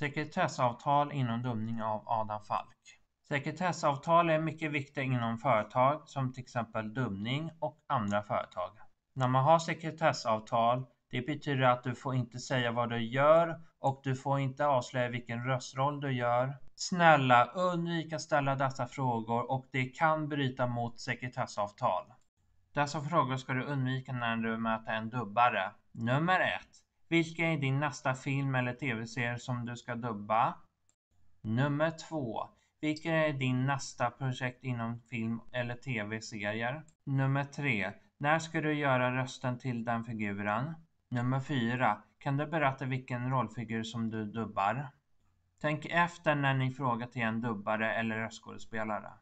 Sekretessavtal inom dumning av Adam Falk. Sekretessavtal är mycket viktiga inom företag som till exempel dumning och andra företag. När man har sekretessavtal, det betyder att du får inte säga vad du gör och du får inte avslöja vilken röstroll du gör. Snälla, undvik att ställa dessa frågor och det kan bryta mot sekretessavtal. Dessa frågor ska du undvika när du möter en dubbare. Nummer 1. Vilka är din nästa film eller tv-serie som du ska dubba? Nummer två. Vilka är din nästa projekt inom film eller tv-serier? Nummer tre. När ska du göra rösten till den figuren? Nummer fyra. Kan du berätta vilken rollfigur som du dubbar? Tänk efter när ni frågar till en dubbare eller röstskådespelare.